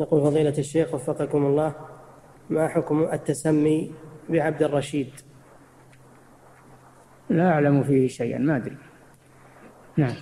يقول فضيلة الشيخ وفقكم الله ما حكم التسمي بعبد الرشيد؟ لا أعلم فيه شيئا ما أدري. نعم.